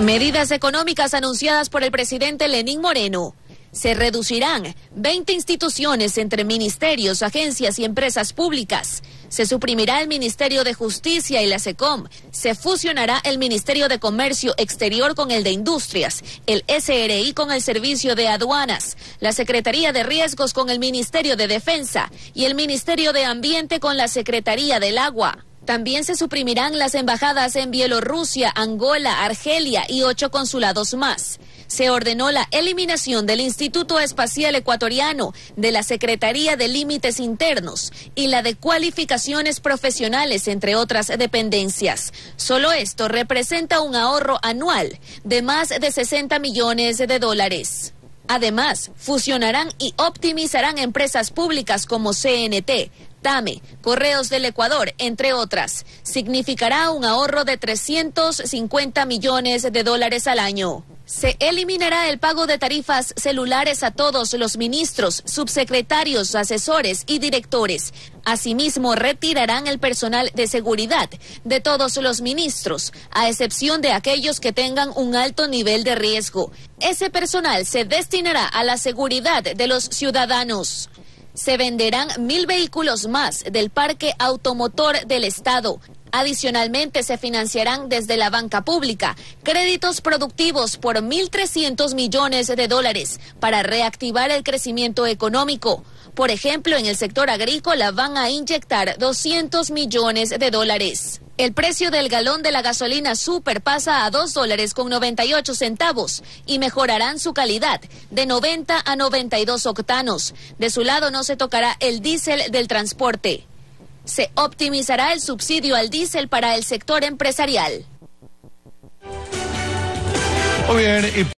Medidas económicas anunciadas por el presidente Lenín Moreno. Se reducirán 20 instituciones entre ministerios, agencias y empresas públicas. Se suprimirá el Ministerio de Justicia y la SECOM. Se fusionará el Ministerio de Comercio Exterior con el de Industrias, el SRI con el Servicio de Aduanas, la Secretaría de Riesgos con el Ministerio de Defensa y el Ministerio de Ambiente con la Secretaría del Agua. También se suprimirán las embajadas en Bielorrusia, Angola, Argelia y ocho consulados más. Se ordenó la eliminación del Instituto Espacial Ecuatoriano, de la Secretaría de Límites Internos y la de Cualificaciones Profesionales, entre otras dependencias. Solo esto representa un ahorro anual de más de 60 millones de dólares. Además, fusionarán y optimizarán empresas públicas como CNT, TAME, Correos del Ecuador, entre otras. Significará un ahorro de 350 millones de dólares al año. Se eliminará el pago de tarifas celulares a todos los ministros, subsecretarios, asesores y directores. Asimismo, retirarán el personal de seguridad de todos los ministros, a excepción de aquellos que tengan un alto nivel de riesgo. Ese personal se destinará a la seguridad de los ciudadanos se venderán mil vehículos más del parque automotor del Estado. Adicionalmente, se financiarán desde la banca pública créditos productivos por 1.300 millones de dólares para reactivar el crecimiento económico. Por ejemplo, en el sector agrícola van a inyectar 200 millones de dólares. El precio del galón de la gasolina super pasa a 2 dólares con 98 centavos y mejorarán su calidad de 90 a 92 octanos. De su lado no se tocará el diésel del transporte. Se optimizará el subsidio al diésel para el sector empresarial. Muy bien.